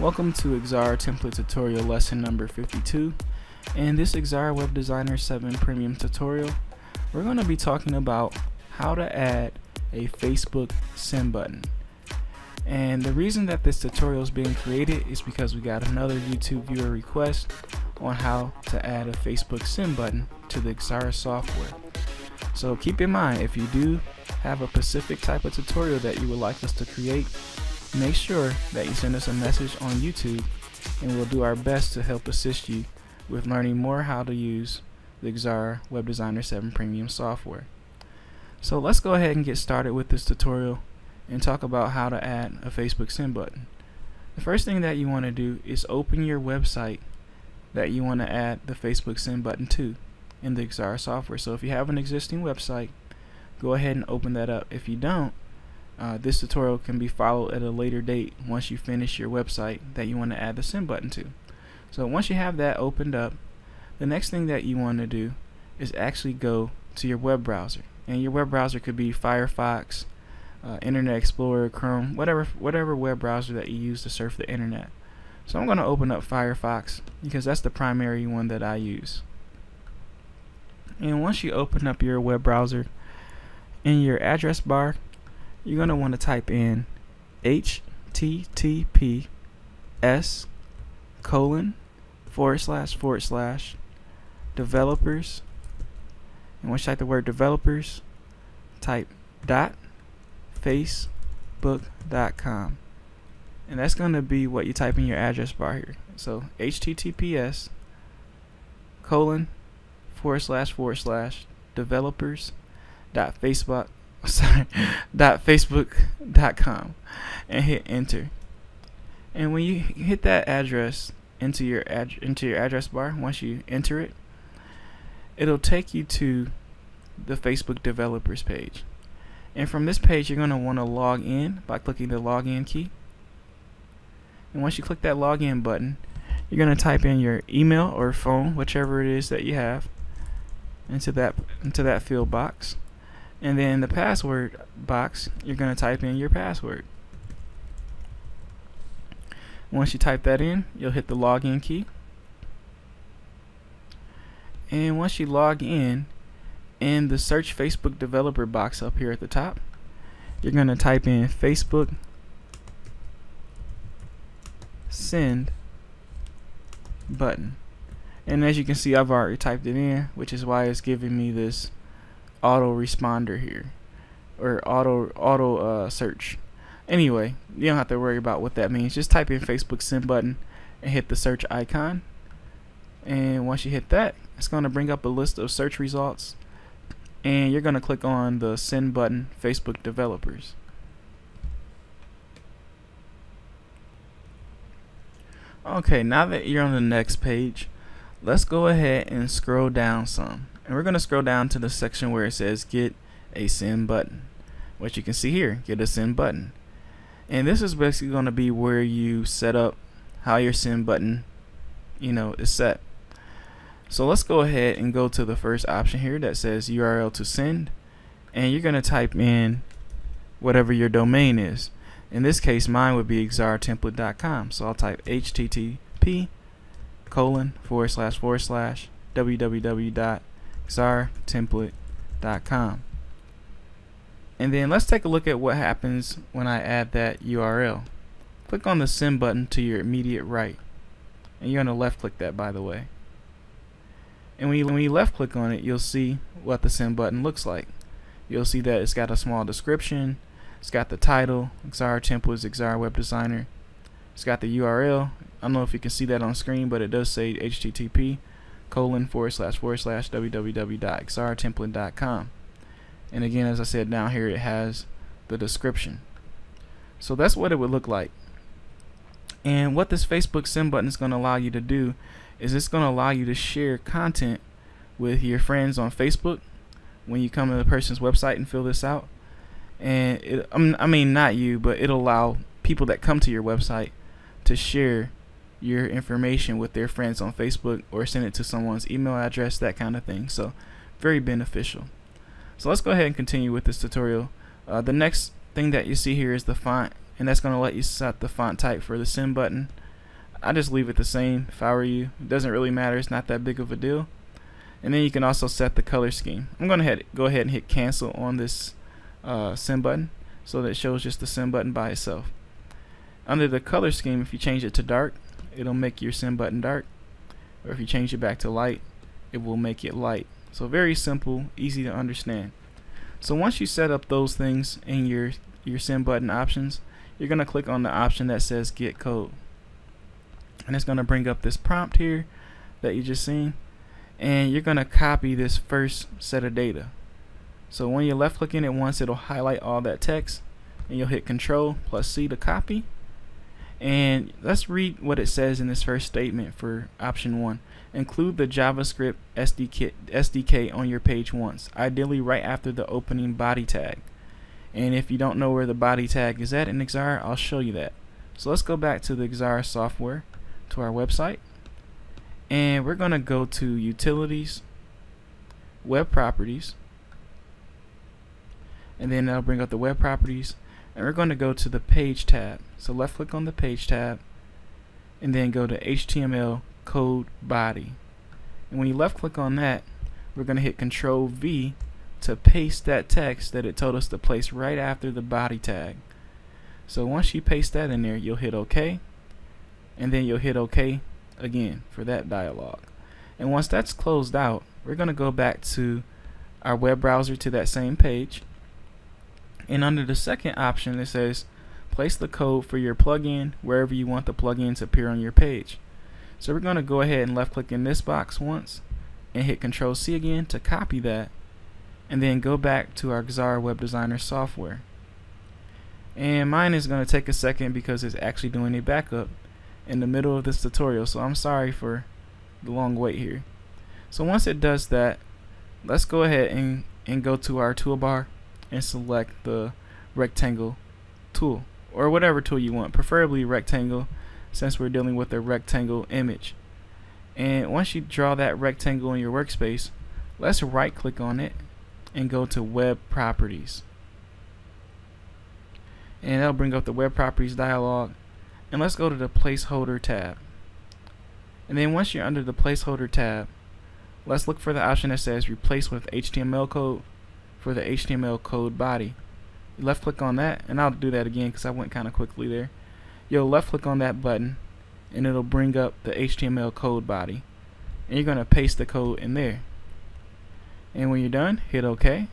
Welcome to Xara template tutorial lesson number 52. In this Xara Web Designer 7 premium tutorial, we're going to be talking about how to add a Facebook send button. And the reason that this tutorial is being created is because we got another YouTube viewer request on how to add a Facebook send button to the Xara software. So keep in mind, if you do have a specific type of tutorial that you would like us to create, make sure that you send us a message on YouTube and we'll do our best to help assist you with learning more how to use the Xara Web Designer 7 Premium software. So let's go ahead and get started with this tutorial and talk about how to add a Facebook send button. The first thing that you want to do is open your website that you want to add the Facebook send button to in the Xara software. So if you have an existing website, go ahead and open that up. If you don't, uh, this tutorial can be followed at a later date once you finish your website that you want to add the send button to. So once you have that opened up, the next thing that you want to do is actually go to your web browser. And your web browser could be Firefox, uh, Internet Explorer, Chrome, whatever whatever web browser that you use to surf the internet. So I'm going to open up Firefox because that's the primary one that I use. And once you open up your web browser, in your address bar, you're going to want to type in https colon forward slash forward slash developers. And once you type the word developers type dot facebook.com and that's going to be what you type in your address bar here. So https colon forward slash forward slash developers dot facebook sorry. Dot facebook.com and hit enter. And when you hit that address into your ad into your address bar once you enter it it'll take you to the Facebook developers page. And from this page you're going to want to log in by clicking the login key. And once you click that login button you're going to type in your email or phone whichever it is that you have into that into that field box and then the password box you're going to type in your password. Once you type that in you'll hit the login key. And once you log in in the search Facebook developer box up here at the top you're going to type in Facebook send button. And as you can see I've already typed it in which is why it's giving me this auto responder here or auto auto uh, search. Anyway you don't have to worry about what that means. Just type in Facebook send button and hit the search icon. And once you hit that it's going to bring up a list of search results and you're going to click on the send button Facebook developers. Okay now that you're on the next page let's go ahead and scroll down some and we're going to scroll down to the section where it says get a send button what you can see here get a send button. And this is basically going to be where you set up how your send button you know is set. So let's go ahead and go to the first option here that says URL to send. And you're going to type in whatever your domain is. In this case mine would be xaratemplate.com so I'll type http colon forward slash forward slash www.xaratemplate.com and then let's take a look at what happens when I add that URL click on the send button to your immediate right. And you're going to left click that by the way. And when you, when you left click on it you'll see what the send button looks like. You'll see that it's got a small description it's got the title Xara Templates Xara Web Designer. It's got the URL I don't know if you can see that on screen but it does say http colon forward slash forward slash www.xaratemplate.com and again as I said down here it has the description. So that's what it would look like. And what this Facebook send button is going to allow you to do is it's going to allow you to share content with your friends on Facebook when you come to the person's website and fill this out. And it, I mean not you but it'll allow people that come to your website to share your information with their friends on Facebook or send it to someone's email address that kind of thing so very beneficial so let's go ahead and continue with this tutorial uh, the next thing that you see here is the font and that's going to let you set the font type for the send button I just leave it the same if I were you. It doesn't really matter. It's not that big of a deal. And then you can also set the color scheme. I'm going to go ahead and hit cancel on this uh, send button so that it shows just the send button by itself. Under the color scheme, if you change it to dark, it'll make your send button dark. Or if you change it back to light, it will make it light. So very simple, easy to understand. So once you set up those things in your your send button options, you're going to click on the option that says get code. And it's going to bring up this prompt here that you just seen. And you're going to copy this first set of data. So when you're left clicking it once, it'll highlight all that text. And you'll hit control plus C to copy. And let's read what it says in this first statement for option one. Include the JavaScript SDK, SDK on your page once, ideally right after the opening body tag. And if you don't know where the body tag is at in Xara, I'll show you that. So let's go back to the Xara software, to our website. And we're going to go to Utilities, Web Properties. And then that'll bring up the web properties. And we're going to go to the Page tab. So left click on the Page tab. And then go to HTML code body. And when you left click on that, we're going to hit Control V to paste that text that it told us to place right after the body tag. So once you paste that in there, you'll hit OK, and then you'll hit OK again for that dialog. And once that's closed out, we're going to go back to our web browser to that same page. And under the second option, it says place the code for your plugin wherever you want the plugin to appear on your page. So we're going to go ahead and left click in this box once and hit Control C again to copy that and then go back to our Xara Web Designer software. And mine is going to take a second because it's actually doing a backup in the middle of this tutorial so I'm sorry for the long wait here. So once it does that let's go ahead and, and go to our toolbar and select the rectangle tool or whatever tool you want preferably rectangle since we're dealing with a rectangle image. And once you draw that rectangle in your workspace, let's right click on it and go to web properties. And that'll bring up the web properties dialog. And let's go to the placeholder tab. And then once you're under the placeholder tab, let's look for the option that says replace with HTML code for the HTML code body. Left click on that, and I'll do that again because I went kind of quickly there. You'll left click on that button and it'll bring up the HTML code body and you're gonna paste the code in there. And when you're done hit OK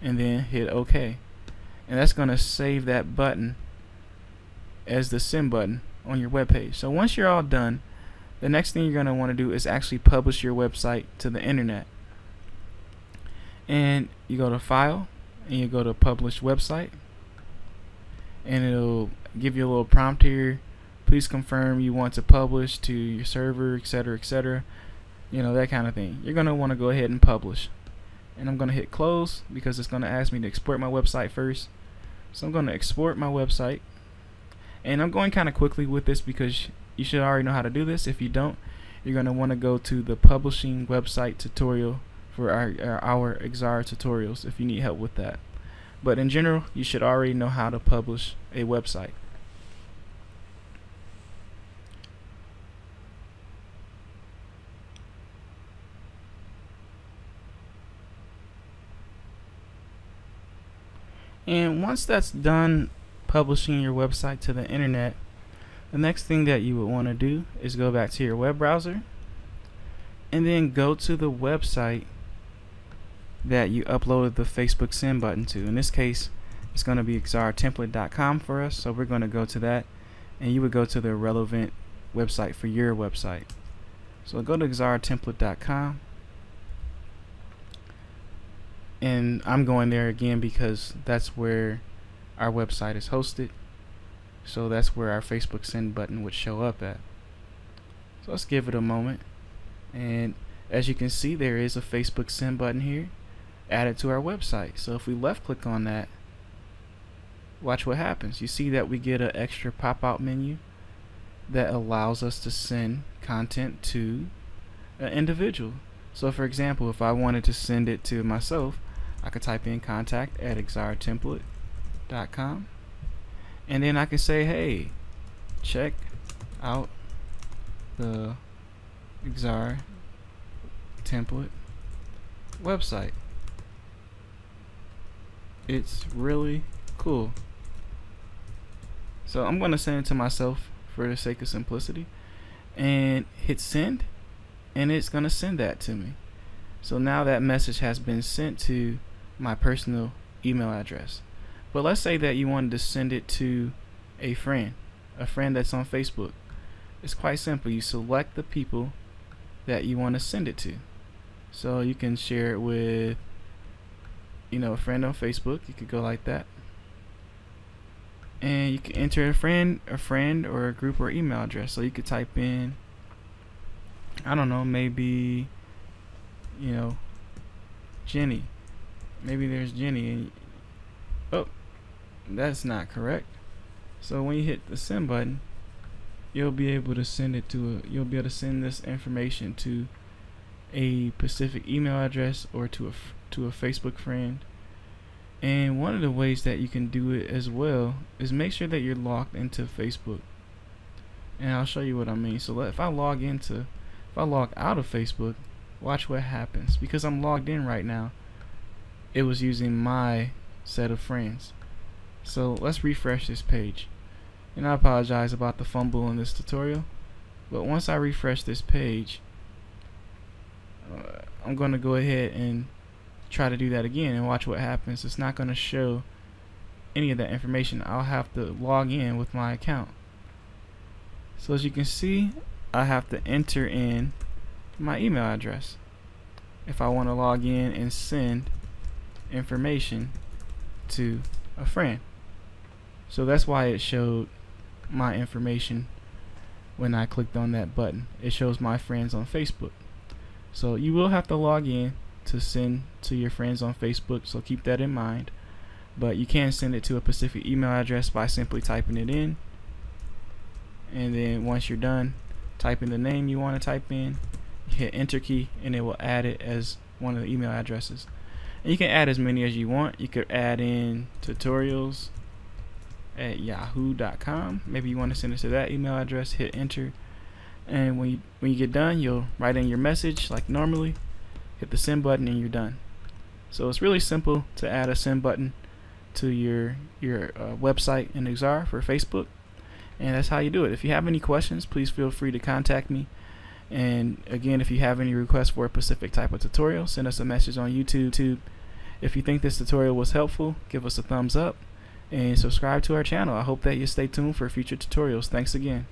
and then hit OK and that's gonna save that button as the send button on your web page so once you're all done the next thing you're gonna want to do is actually publish your website to the internet. And you go to file and you go to publish website and it'll give you a little prompt here. Please confirm you want to publish to your server etc etc you know that kind of thing. You're gonna want to go ahead and publish. And I'm gonna hit close because it's gonna ask me to export my website first. So I'm gonna export my website. And I'm going kind of quickly with this because you should already know how to do this. If you don't you're gonna want to go to the publishing website tutorial for our, our, Xara tutorials if you need help with that. But in general you should already know how to publish a website. And once that's done publishing your website to the internet, the next thing that you would want to do is go back to your web browser and then go to the website that you uploaded the Facebook send button to. In this case, it's going to be xaratemplate.com for us, so we're going to go to that and you would go to the relevant website for your website. So go to xaratemplate.com, and I'm going there again because that's where our website is hosted so that's where our Facebook send button would show up at so let's give it a moment and as you can see there is a Facebook send button here added to our website. So if we left click on that watch what happens. You see that we get an extra pop-out menu that allows us to send content to an individual. So for example if I wanted to send it to myself I could type in contact at xaratemplate.com and then I can say hey check out the Xara template website. It's really cool. So I'm going to send it to myself for the sake of simplicity and hit send and it's going to send that to me. So now that message has been sent to my personal email address. But let's say that you wanted to send it to a friend, a friend that's on Facebook. It's quite simple. You select the people that you want to send it to. So you can share it with, you know, a friend on Facebook. You could go like that. And you can enter a friend, a friend or a group or email address. So you could type in, I don't know, maybe, you know, Jenny. Maybe there's Jenny. And, oh, that's not correct. So when you hit the send button, you'll be able to send it to a, you'll be able to send this information to a specific email address or to a to a Facebook friend. And one of the ways that you can do it as well is make sure that you're logged into Facebook. And I'll show you what I mean. So if I log into if I log out of Facebook, watch what happens because I'm logged in right now. It was using my set of friends. So let's refresh this page. And I apologize about the fumble in this tutorial. But once I refresh this page, I'm going to go ahead and try to do that again and watch what happens. It's not going to show any of that information. I'll have to log in with my account. So as you can see, I have to enter in my email address if I want to log in and send information to a friend. So that's why it showed my information when I clicked on that button. It shows my friends on Facebook. So you will have to log in to send to your friends on Facebook, so keep that in mind. But you can send it to a specific email address by simply typing it in. And then once you're done typing the name you want to type in, hit enter key and it will add it as one of the email addresses. And you can add as many as you want. You could add in tutorials at yahoo.com. Maybe you want to send it to that email address, hit enter. And when you, when you get done, you'll write in your message like normally, hit the send button and you're done. So it's really simple to add a send button to your your uh, website in Xara for Facebook. And that's how you do it. If you have any questions, please feel free to contact me. And again, if you have any requests for a specific type of tutorial, send us a message on YouTube. If you think this tutorial was helpful, give us a thumbs up and subscribe to our channel. I hope that you stay tuned for future tutorials. Thanks again.